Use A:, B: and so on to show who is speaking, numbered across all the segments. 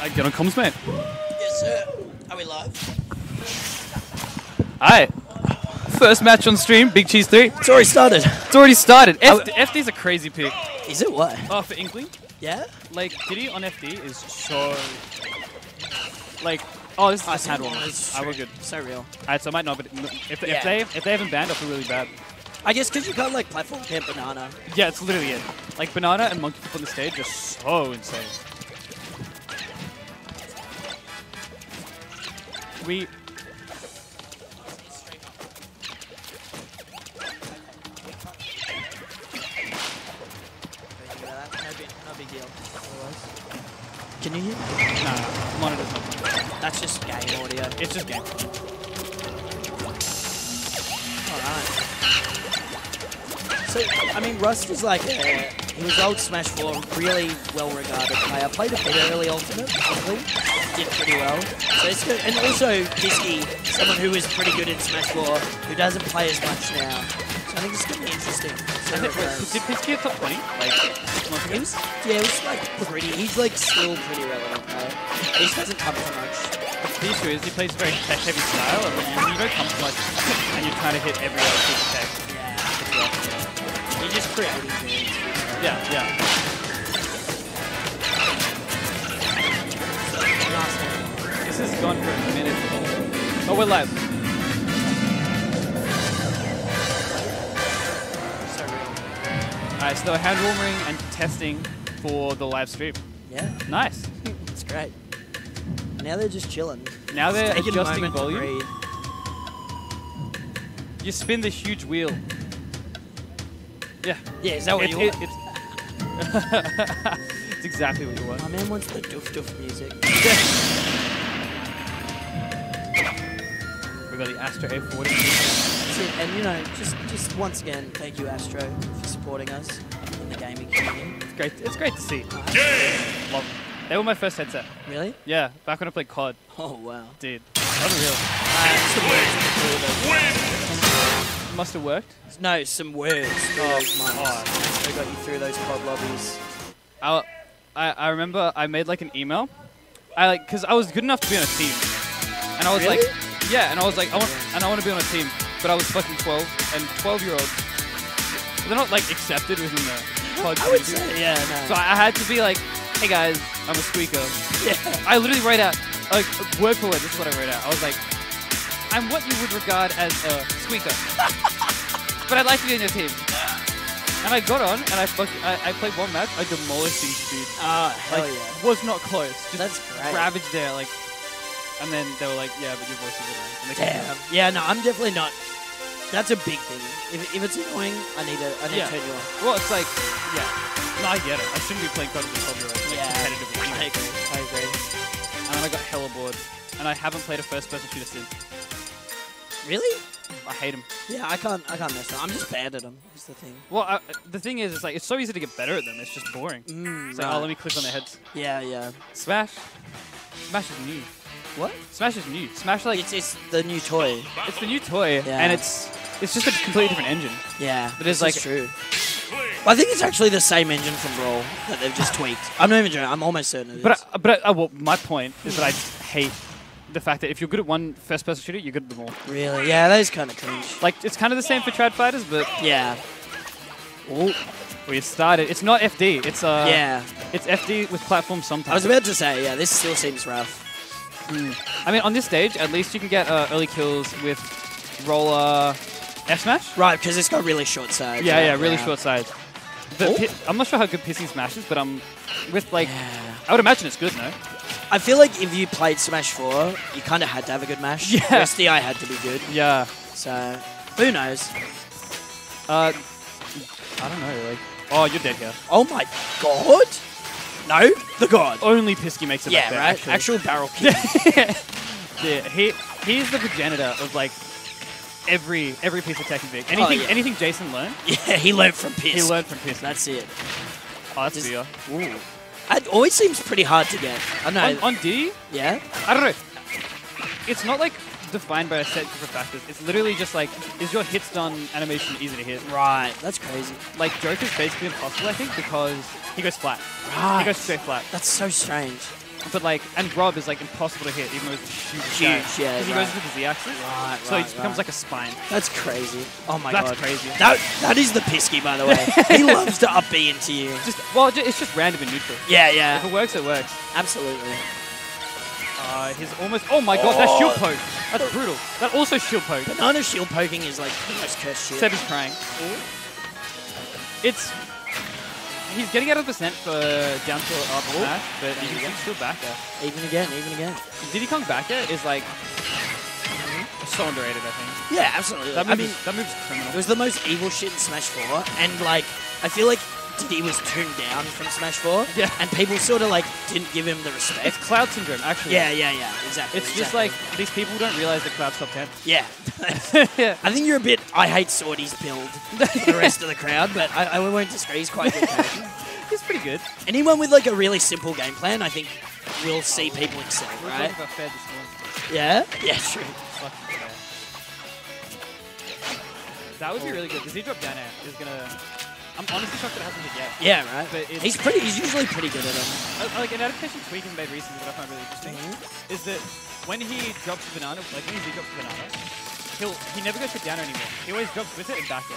A: I get on comms, mate.
B: Yes, sir. Are we live?
A: Alright. First match on stream, Big Cheese 3.
B: It's already started.
A: It's already started. F- FD's a crazy pick.
B: Is it what?
A: Oh, for Inkling?
B: Yeah?
A: Like, Diddy on FD is so... Like, oh, this is just hand warming. I will good.
B: So real.
A: Alright, so I might not, but if,
B: Yeah.
A: if they if they haven't banned, I feel really bad.
B: I guess because you can't like platform camp banana.
A: Yeah, it's literally it. Like, Banana and Monkey on the stage are so insane. We...
B: No big, no big deal. Can you hear?
A: No, no, monitor's not.
B: That's just game audio.
A: It's just game.
B: Alright. So, I mean, Rust was like a, he was old Smash 4, really well regarded player. Played a bit early alternate, probably. Did pretty well. So it's good. And also, Piski, someone who is pretty good in Smash 4, who doesn't play as much now. So I think it's going to be interesting. See
A: I
B: how it
A: think, wait,
B: goes.
A: did Piski uh, get top 20? Like, six months?
B: He was, yeah, it was like pretty, he's like still pretty relevant though. He just hasn't come so much.
A: The issue is he plays a very tech-heavy style, and when you, when you don't come so much, and you're trying to hit every other piece of tech.
B: Yeah.
A: It's rough.
B: He just created games.
A: Yeah, yeah. This has gone for a minute. Oh, we're live. Alright, so they were hand warming and testing for the live stream.
B: Yeah,
A: Nice.
B: it's great. Now they're just chilling.
A: Now they're adjusting volume. You spin the huge wheel. Yeah.
B: Yeah, is that what
A: It-
B: you
A: it-
B: want?
A: it's, it's exactly what you want.
B: My man wants the doof doof music.
A: We got the Astro A40.
B: And you know, just just once again, thank you Astro for supporting us in the gaming community.
A: It's great. It's great to see. Love. Them. They were my first headset.
B: Really?
A: Yeah, back when I played COD,
B: Oh wow.
A: dude. Unreal.
B: Uh, some words to
A: Must have worked.
B: No, some words.
A: Oh,
B: months.
A: oh.
B: They got you through those pod lobbies.
A: I, I, I remember I made like an email. I like because I was good enough to be on a team, and I was
B: Really?
A: like, yeah, and I was like, I want, and I want to be on a team, but I was fucking 12, and 12 year olds, they're not like accepted within the COD
B: I would say, yeah, no.
A: So I I had to be like, hey guys, I'm a squeaker.
B: yeah.
A: I literally write out, like, word for word, this is what I wrote out. I was like, I'm what you would regard as a squeaker. but I'd like to be in your team. And I got on, and I fuck, I, I played one match, I demolished these dudes.
B: Ah, hell
A: Like,
B: yeah.
A: was not close. Just
B: That's great.
A: ravaged there, like, and then they were like, yeah, but your voice is annoying. And they kept
B: Damn. Yeah, no, I'm definitely not. That's a big thing. If, if it's annoying, I need to, I need
A: Yeah.
B: to turn you off.
A: Well, it's like, yeah. No, I get it. I shouldn't be playing with 12 like,
B: Yeah.
A: competitively.
B: I agree. I agree.
A: And then I got hella bored. And I haven't played a first person shooter since.
B: Really?
A: I hate them.
B: Yeah, I can't. I can't mess with. 'em. I'm just bad at them. Is the thing.
A: Well, I, the thing is, it's like, it's so easy to get better at them. It's just boring.
B: Mm,
A: It's like, oh, let me click on their heads.
B: Yeah, yeah.
A: Smash. Smash is new.
B: What?
A: Smash is new. Smash, like,
B: It's it's the new toy.
A: it's the new toy,
B: Yeah.
A: and it's it's just a completely different engine.
B: Yeah, but
A: It is like-
B: true. Well, I think it's actually the same engine from Brawl that they've just tweaked. I'm not even joking. I'm almost certain. It is.
A: But I, but I, uh, well, my point is that I hate the fact that if you're good at one first-person shooter, you're good at them all.
B: really, yeah, that is kind of cringe.
A: Like it's kind of the same for trad fighters, but
B: Yeah. Oh,
A: we started. It's not FD. It's uh.
B: yeah.
A: It's FD with platforms sometimes.
B: I was about to say, yeah, this still seems rough.
A: I mean, on this stage, at least you can get uh, early kills with roller F smash.
B: Right, because it's got really short sides.
A: Yeah, yeah, really
B: yeah.
A: short sides.
B: Oh.
A: I'm not sure how good Pissy smashes, but I'm with like.
B: Yeah.
A: I would imagine it's good, no?
B: I feel like if you played Smash 4, you kind of had to have a good mash.
A: Yeah.
B: Whereas DI had to be good.
A: Yeah.
B: So, who knows?
A: Uh, I don't know. Like, oh, you're dead here.
B: Oh my god! No? The god.
A: Only Piski makes it
B: yeah,
A: back there,
B: right?
A: actually.
B: Actual barrel kick.
A: yeah, he he's the progenitor of like every every piece of tech in Vic. Anything
B: Oh, yeah.
A: anything Jason learned,
B: yeah, he learned from Piss.
A: he learned from Piss.
B: That's it.
A: oh, that's
B: Just-
A: beer.
B: Ooh. It always seems pretty hard to get. I know.
A: On, on D,
B: yeah?
A: I don't know. It's not like defined by a set group of factors. It's literally just like, is your hit stun animation easy to hit?
B: Right. That's crazy.
A: Like Joker's basically impossible, I think, because he goes flat.
B: Right.
A: He goes straight flat.
B: That's so strange.
A: But like, and Rob is like impossible to hit, even though a huge.
B: Huge,
A: guy.
B: yeah,
A: Because he
B: right.
A: goes into the Z-axis,
B: Right,
A: so he
B: right,
A: becomes like a spine.
B: That's crazy. Oh my
A: That's
B: god.
A: crazy.
B: That that is the Piski, by the way. he loves to up B into you.
A: Just well, it's just random and neutral.
B: Yeah, yeah.
A: If it works, it works.
B: Absolutely.
A: Uh, he's almost. Oh my god, that shield
B: Oh.
A: poke. That's brutal. That also shield poke.
B: Banana shield poking is like the most cursed shit.
A: Seb is crying. It's. He's getting out of percent for down to up
B: Oh.
A: smash, but you can still back there.
B: Even again, even again.
A: Diddy Kong back there is like mm-hmm. so underrated, I think.
B: Yeah, absolutely.
A: That
B: I
A: move,
B: mean,
A: is, that move's criminal.
B: it was the most evil shit in Smash 4, and like, I feel like Diddy was tuned down from Smash 4,
A: Yeah.
B: and people sort of like didn't give him the respect.
A: It's Cloud Syndrome, actually.
B: yeah, yeah, yeah, exactly.
A: It's just like these people don't realize that Cloud's top 10.
B: yeah.
A: yeah.
B: I think you're a bit. I hate Swordy's build for the rest of the crowd, but I, I won't disagree. He's quite good.
A: He's pretty good.
B: Anyone with like a really simple game plan, I think, will see oh, people excel, right?
A: about fair this morning.
B: Yeah, yeah, true.
A: That would be really good. The Z drop down air is gonna. I'm honestly shocked that it hasn't hit yet.
B: Yeah, right.
A: But it's-
B: he's pretty. He's usually pretty good at them.
A: Uh, like an adaptation tweak he made recently that I find really interesting
B: Mm-hmm.
A: is that when he drops the banana, like when he drops the banana, he'll he never goes for down anymore. He always drops with it and back it.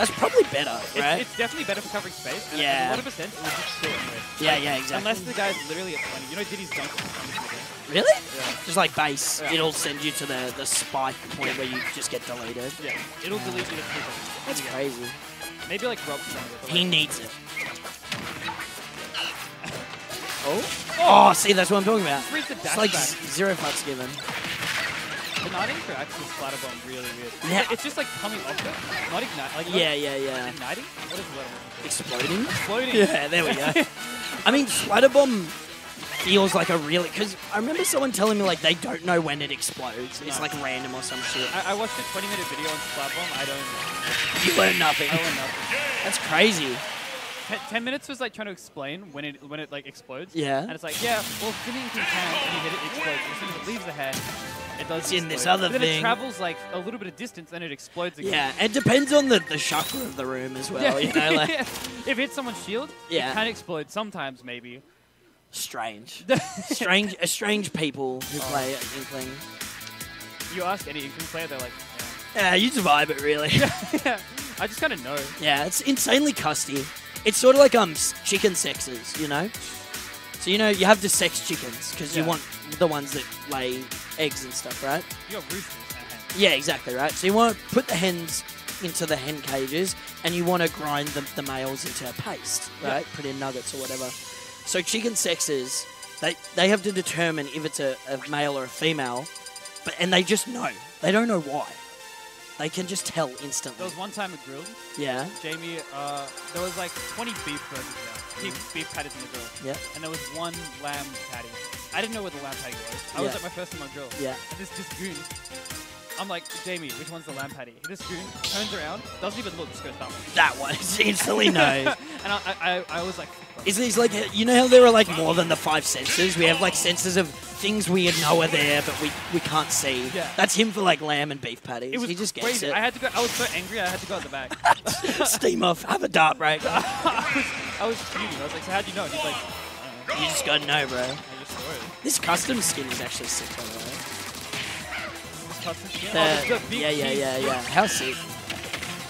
B: That's probably better,
A: It's,
B: right?
A: it's definitely better for covering space. And
B: Yeah.
A: A lot of percent it will just kill him with.
B: Yeah, yeah, exactly.
A: Unless the guy's literally at 20. You know Diddy's dunk is on this game.
B: Really?
A: Yeah.
B: Just like base,
A: Yeah.
B: it'll send you to the, the spike point where you just get deleted.
A: Yeah. It'll delete you to two seconds.
B: That's crazy.
A: Maybe like with.
B: He needs it. Oh? Oh, see, that's what I'm talking about.
A: Read the
B: It's like
A: back.
B: zero fucks given.
A: The night interacts with Splatter Bomb really weird.
B: Yeah.
A: It's just like coming off it, not ignite. Like
B: Yeah, yeah, yeah.
A: Igniting? What is the word?
B: Exploding?
A: Exploding.
B: Yeah, there we go. I mean, Splatter Bomb feels like a really because I remember someone telling me like they don't know when it explodes. It's like random or some shit.
A: I, I watched a 20 minute video on Splat Bomb. I don't. Know.
B: You learn nothing.
A: I learned nothing.
B: That's crazy.
A: Ten, ten minutes was like trying to explain when it when it like explodes.
B: Yeah.
A: And it's like, yeah, well, can count and you hit it, it explodes. As soon as it leaves the head, it does.
B: It's in this other
A: but then
B: thing.
A: it travels like a little bit of distance, then it explodes again.
B: Yeah, it depends on the the chakra of the room as well. You know, like
A: if it hits someone's shield,
B: Yeah.
A: it can explode sometimes, maybe.
B: Strange, strange, uh, strange people who play at Inkling.
A: You ask any Inkling player, they're like,
B: Yeah, you survive it really.
A: yeah. I just kind of know.
B: Yeah, it's insanely custy. It's sort of like um chicken sexes, you know. So you know you have the sex chickens because you want the ones that lay eggs and stuff, right?
A: You got roosters and hens.
B: Yeah, exactly, right. So you want to put the hens into the hen cages, and you want to grind the, the males into a paste,
A: Yeah.
B: right? Put in nuggets or whatever. So chicken sexes, they they have to determine if it's a, a male or a female, but and they just know. They don't know why. They can just tell instantly.
A: There was one time at Grilled,
B: Yeah,
A: Jamie, uh, there was like 20 beef burgers there. Beef, beef patties in the grill.
B: yeah,
A: And there was one lamb patty. I didn't know what the lamb patty was. I was
B: Yeah.
A: at my first time on grill.
B: yeah.
A: And this, this goon, I'm like, Jamie, which one's the lamb patty? This goon turns around, doesn't even look, just goes that one.
B: That one instantly knows.
A: and I, I, I was like,
B: Is these like you know how there are like more than the five senses? We have like senses of things we know are there, but we, we can't see.
A: Yeah.
B: That's him for like lamb and beef patties.
A: it was
B: he just gets
A: crazy.
B: it.
A: I had to go, I was so angry, I had to go out the back.
B: Steam off, have a dart break.
A: I was, I was fuming. I was like, so how do you know? And he's like.
B: You just gotta know, bro.
A: I just saw it.
B: This custom skin is actually sick, by the way. Yeah, yeah, yeah, yeah. How sick.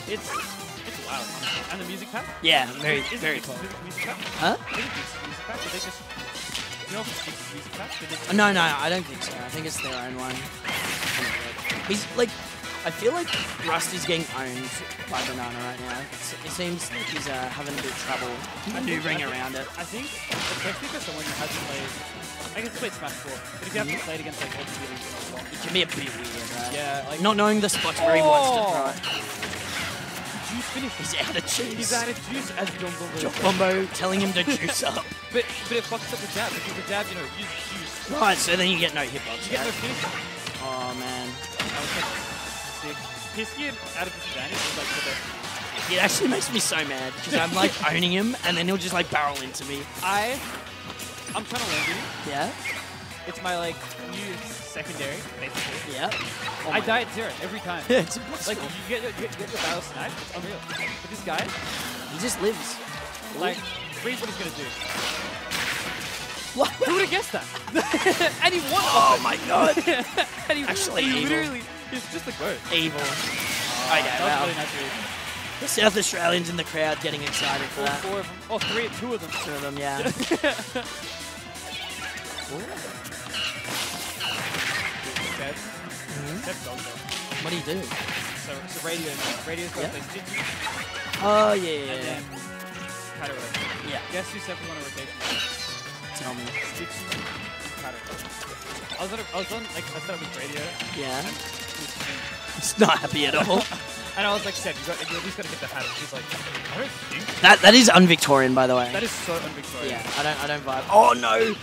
A: It's, it's loud. And the music pack?
B: Yeah, very,
A: Is
B: very cool.
A: music- pack?
B: Huh?
A: Is it Dix's music pack? Did they just, you know it's Dix's music pack? Did they
B: No, no, I don't think so. I think it's their own one. He's like, I feel like Rusty's getting owned by Banana right now. It's, it seems like he's uh, having a bit of trouble maneuvering around it.
A: I think, especially for someone who hasn't played, I guess played Smash 4, but if you haven't played against like Ultimate Elite or something,
B: It can be a bit weird, right?
A: yeah, like
B: Not knowing the spots where he wants to
A: Oh.
B: throw.
A: juice finish.
B: He's out of cheese.
A: He's out of juice as John Bombo.
B: Jock Bombo telling him to juice up.
A: But but it fucks up the jab because the jab, you know, use juice.
B: Right, so then you get no hitbox.
A: You get no
B: right?
A: finish.
B: Oh man,
A: I was like, sick. Piski out of disadvantage is like the best.
B: it actually makes me so mad because I'm like owning him, and then he'll just like barrel into me.
A: I, I'm trying to learn Diddy.
B: Yeah,
A: It's my like new secondary, basically.
B: yeah. Oh
A: I die at zero every time.
B: Yeah, it's
A: Like you get, you get, you get your battle sniped, it's unreal. But this guy,
B: he just lives.
A: like, read what he's gonna do. What? Who would have guessed that? and he won.
B: Oh my god.
A: and he,
B: Actually
A: literally, he's just a goat.
B: Evil.
A: Ah,
B: okay,
A: Okay,
B: well,
A: really
B: the South Australians in the crowd getting excited for
A: All
B: that.
A: four of them. Oh, three, two of them.
B: Two of them, yeah.
A: Dead. Dead dog though.
B: What do you do?
A: So, so radio, radio's got like Jitsu,
B: Oh yeah,
A: and
B: yeah,
A: then Kata
B: yeah.
A: Guess who Seth was on a rotation?
B: Tell me.
A: Stitchy, Kata. I was on, a, I was on, like, I started with radio,
B: Yeah.
A: And he was
B: not happy at all.
A: And I was like, Seth, you, got, you at least got to get the hat. And He's like, I don't think.
B: that that is un-Victorian, by the way.
A: That is so un-Victorian.
B: yeah, I don't I don't vibe. Oh no,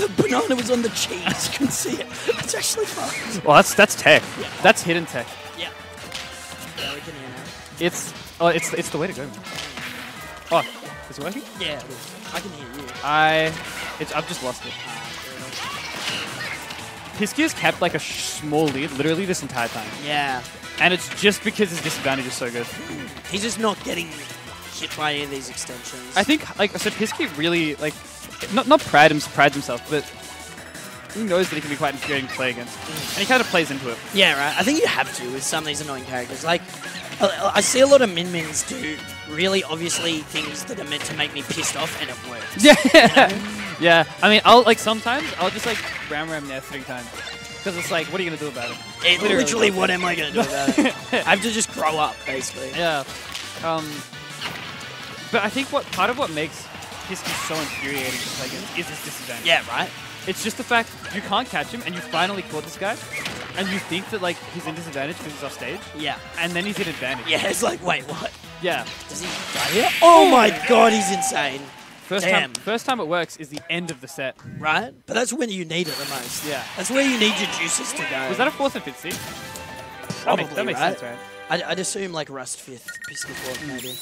B: the banana was on the cheese. You can see it. It's actually fun.
A: Well, that's that's tech.
B: Yeah.
A: That's hidden tech.
B: Yeah. Yeah, we can hear now.
A: It's oh, it's it's the way to go. Oh, is it working?
B: Yeah, it is. I can hear you.
A: I, it's I've just lost it. Piski has kept like a small lead literally this entire time,
B: Yeah.
A: and it's just because his disadvantage is so good.
B: He's just not getting hit by any of these extensions.
A: I think like so Piski really like not not pride him, prides himself, but he knows that he can be quite infuriating to play against, and he kind of plays into it.
B: Yeah, right. I think you have to with some of these annoying characters. Like, I, I see a lot of min mins do really obviously things that are meant to make me pissed off, and it works.
A: Yeah, yeah. I mean, I'll like sometimes I'll just like ram ram there three times because it's like, what are you gonna do about it?
B: It,
A: Literally.
B: literally, what am I going to do about it? I have to just grow up, basically.
A: Yeah. Um, but I think what part of what makes Piski so infuriating to play against is his disadvantage.
B: Yeah, right?
A: It's just the fact you can't catch him and you finally caught this guy and you think that like he's in disadvantage because he's off stage
B: Yeah.
A: and then he's in advantage.
B: Yeah, it's like, wait, what?
A: Yeah.
B: Does he die here? Oh my god, he's insane.
A: First
B: Damn.
A: time first time it works is the end of the set.
B: Right? But that's when you need it the most.
A: Yeah.
B: That's where you need your juices to go.
A: Was that a fourth and fifth seed?
B: Probably,
A: that makes, that makes
B: right?
A: sense, right?
B: I'd, I'd assume like Rust 5th, Piski 4th, maybe.